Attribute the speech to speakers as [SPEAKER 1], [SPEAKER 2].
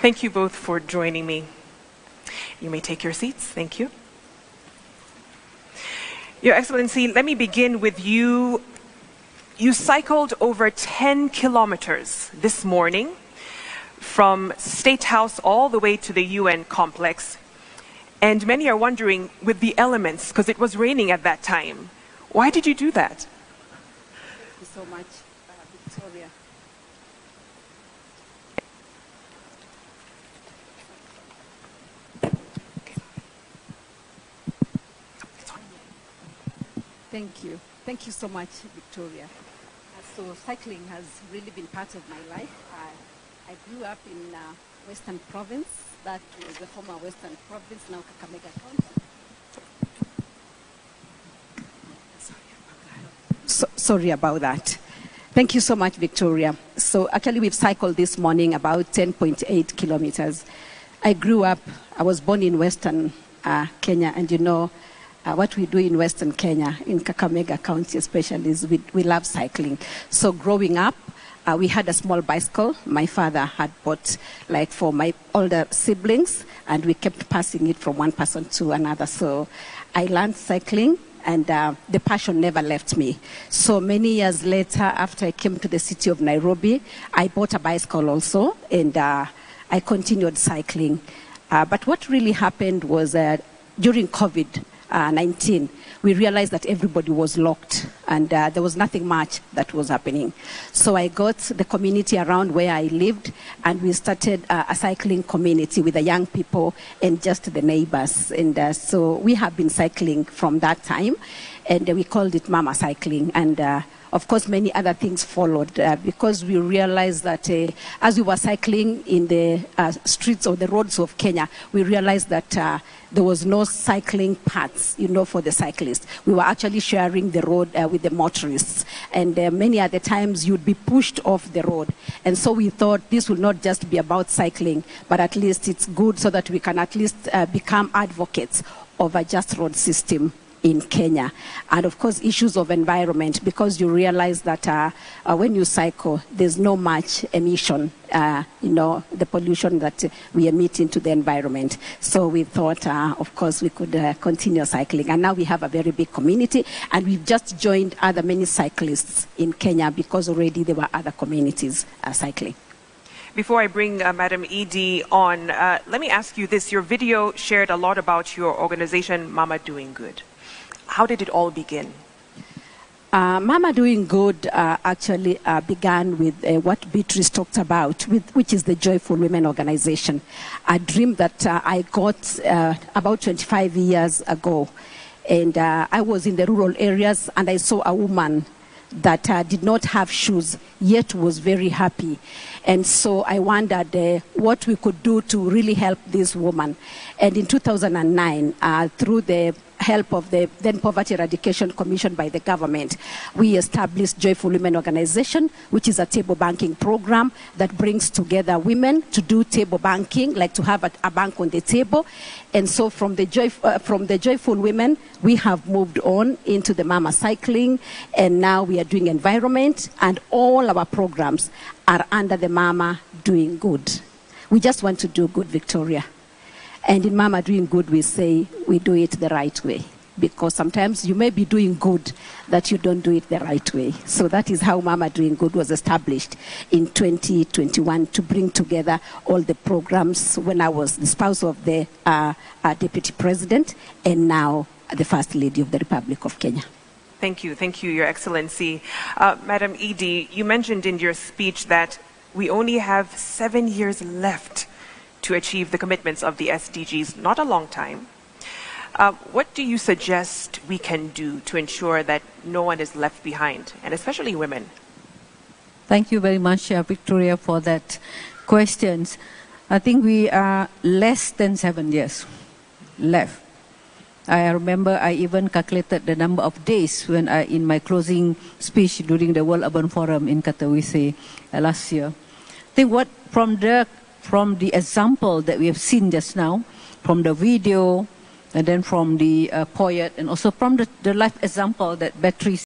[SPEAKER 1] Thank you both for joining me. You may take your seats. Thank you. Your Excellency, let me begin with you. You cycled over 10 kilometers this morning from State House all the way to the UN complex. And many are wondering with the elements, because it was raining at that time, why did you do that?
[SPEAKER 2] Thank you so much, uh, Victoria. Thank you. Thank you so much, Victoria. Uh, so cycling has really been part of my life. I, I grew up in uh, Western Province. That was the former Western Province, now Kakamega County. So, sorry about that. Thank you so much, Victoria. So actually, we've cycled this morning about 10.8 kilometers. I grew up, I was born in Western uh, Kenya, and you know, uh, what we do in Western Kenya, in Kakamega County especially, is we, we love cycling. So growing up, uh, we had a small bicycle. My father had bought, like, for my older siblings, and we kept passing it from one person to another. So I learned cycling and uh, the passion never left me. So many years later, after I came to the city of Nairobi, I bought a bicycle also, and uh, I continued cycling. Uh, but what really happened was uh, during COVID. Uh, 19, we realized that everybody was locked and uh, there was nothing much that was happening. So I got the community around where I lived and we started uh, a cycling community with the young people and just the neighbors. And uh, so we have been cycling from that time and we called it Mama Cycling. And uh, of course, many other things followed uh, because we realized that uh, as we were cycling in the uh, streets or the roads of Kenya, we realized that uh, there was no cycling paths, you know, for the cyclists. We were actually sharing the road uh, with the motorists, and uh, many other times you'd be pushed off the road. And so we thought this will not just be about cycling, but at least it's good so that we can at least become advocates of a just road system in Kenya. And of course, issues of environment, because you realize that uh, uh, when you cycle, there's no much emission, uh, you know, the pollution that we emit into the environment. So we thought, uh, of course, we could uh, continue cycling. And now we have a very big community, and we've just joined other many cyclists in Kenya because already there were other communities uh, cycling.
[SPEAKER 1] Before I bring uh, Madam ED on, uh, let me ask you this. Your video shared a lot about your organization, Mama Doing Good. How did it all begin?
[SPEAKER 2] Uh, Mama Doing Good uh, actually uh, began with uh, what Beatrice talked about, with, which is the Joyful Women Organization. A dream that uh, I got uh, about 25 years ago. And I was in the rural areas and I saw a woman that did not have shoes, yet was very happy. And so I wondered what we could do to really help this woman. And in 2009, through the help of the then Poverty Eradication Commission by the government, we established Joyful Women Organization, which is a table banking program that brings together women to do table banking, like to have a, a bank on the table. And so from the, joy, uh, from the Joyful Women, we have moved on into the Mama Cycling, and now we are doing environment, and all our programs are under the Mama Doing Good. We just want to do good, Victoria. And in Mama Doing Good, we say we do it the right way. Because sometimes you may be doing good that you don't do it the right way. So that is how Mama Doing Good was established in 2021 to bring together all the programs when I was the spouse of the uh, uh, Deputy President and now the First Lady of the Republic of Kenya.
[SPEAKER 1] Thank you. Thank you, Your Excellency. Uh, Madam ED, you mentioned in your speech that we only have seven years left to achieve the commitments of the SDGs, not a long time. Uh, what do you suggest we can do to ensure that no one is left behind, and especially women?
[SPEAKER 3] Thank you very much, uh, Victoria, for that questions. I think we are less than seven years left. I remember I even calculated the number of days when I, in my closing speech during the World Urban Forum in Katowice uh, last year. I think what from the from the example that we have seen just now, from the video, and then from the uh, poet, and also from the, the life example that Beatrice